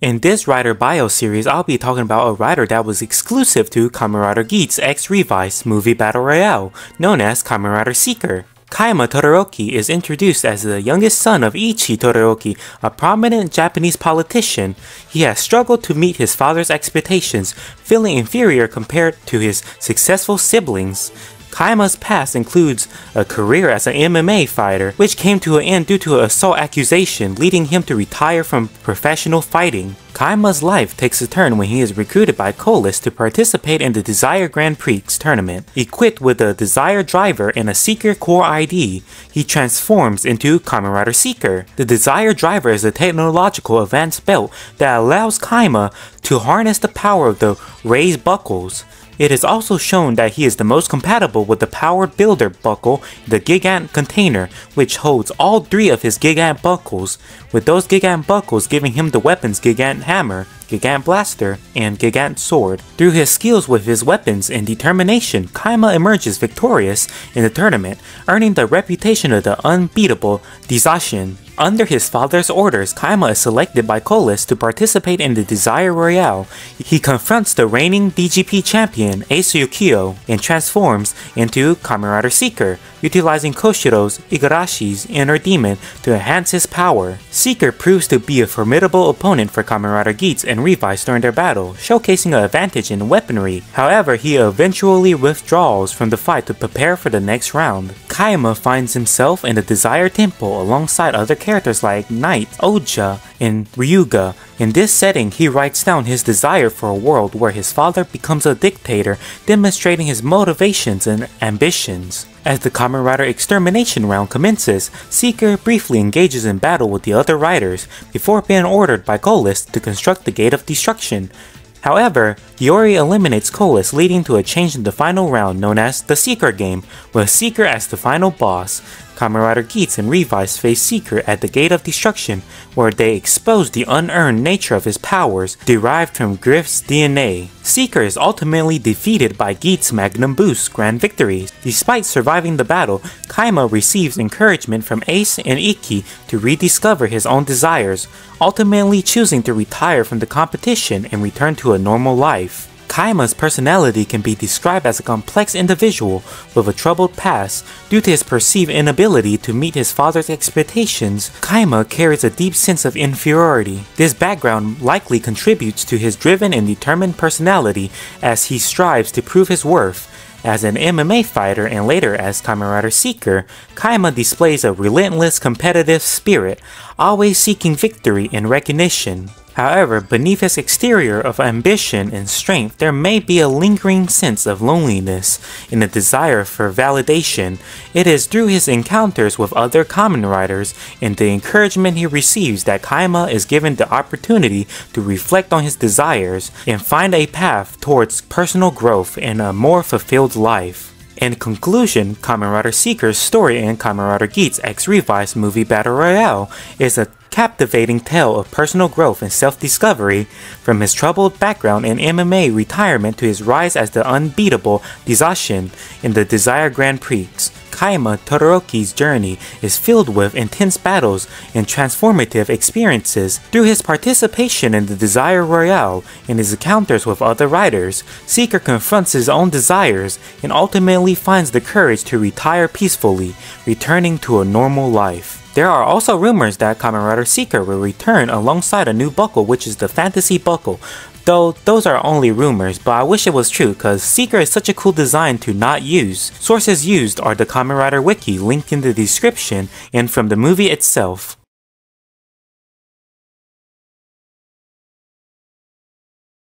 In this Rider Bio series, I'll be talking about a rider that was exclusive to Kamen Rider Geats X Revice movie battle royale, known as Kamen Rider Seeker. Kaima Todoroki is introduced as the youngest son of Ichi Todoroki, a prominent Japanese politician. He has struggled to meet his father's expectations, feeling inferior compared to his successful siblings. Kaima's past includes a career as an MMA fighter, which came to an end due to an assault accusation, leading him to retire from professional fighting. Kaima's life takes a turn when he is recruited by Colas to participate in the Desire Grand Prix tournament. Equipped with a Desire driver and a Seeker Core ID, he transforms into Kamen Rider Seeker. The Desire driver is a technological advanced belt that allows Kaima to harness the power of the Raise buckles. It is also shown that he is the most compatible with the Power Builder buckle, the Gigant container, which holds all three of his Gigant buckles, with those Gigant buckles giving him the weapons Gigant Hammer, Gigant Blaster, and Gigant Sword. Through his skills with his weapons and determination, Kaima emerges victorious in the tournament, earning the reputation of the unbeatable Dizashin. Under his father's orders, Kaima is selected by Colas to participate in the Desire Royale. He confronts the reigning DGP champion Ace Ukiyo and transforms into Kamen Seeker, utilizing Koshiro's, Igarashi's inner demon to enhance his power. Seeker proves to be a formidable opponent for Kamen Rider Geats and Revice during their battle, showcasing an advantage in weaponry. However, he eventually withdraws from the fight to prepare for the next round. Kaima finds himself in the Desire Temple alongside other characters like Knight, Ouja, and Ryuga. In this setting, he writes down his desire for a world where his father becomes a dictator, demonstrating his motivations and ambitions. As the Kamen Rider extermination round commences, Seeker briefly engages in battle with the other riders before being ordered by Colas to construct the Gate of Destruction. However, Yori eliminates Colas leading to a change in the final round known as the Seeker game, with Seeker as the final boss. Kamen Rider Geats and Revice face Seeker at the Gate of Destruction, where they expose the unearned nature of his powers derived from Giff's DNA. Seeker is ultimately defeated by Geats' Magnum Boost Grand Victory. Despite surviving the battle, Kaima receives encouragement from Ace and Ikki to rediscover his own desires, ultimately choosing to retire from the competition and return to a normal life. Kaima's personality can be described as a complex individual with a troubled past. Due to his perceived inability to meet his father's expectations, Kaima carries a deep sense of inferiority. This background likely contributes to his driven and determined personality as he strives to prove his worth. As an MMA fighter and later as Kamen Rider Seeker, Kaima displays a relentless competitive spirit, always seeking victory and recognition. However, beneath his exterior of ambition and strength, there may be a lingering sense of loneliness and a desire for validation. It is through his encounters with other Kamen Riders and the encouragement he receives that Kaima is given the opportunity to reflect on his desires and find a path towards personal growth and a more fulfilled life. In conclusion, Kamen Rider Seeker's story in Kamen Rider Geats X Revice Movie Battle Royale is a captivating tale of personal growth and self-discovery, from his troubled background in MMA retirement to his rise as the unbeatable Dizashin in the Desire Grand Prix. Kaima Todoroki's journey is filled with intense battles and transformative experiences. Through his participation in the Desire Royale and his encounters with other riders, Seeker confronts his own desires and ultimately finds the courage to retire peacefully, returning to a normal life. There are also rumors that Kamen Rider Seeker will return alongside a new buckle which is the Fantasy Buckle, though those are only rumors, but I wish it was true cause Seeker is such a cool design to not use. Sources used are the Kamen Rider Wiki linked in the description and from the movie itself.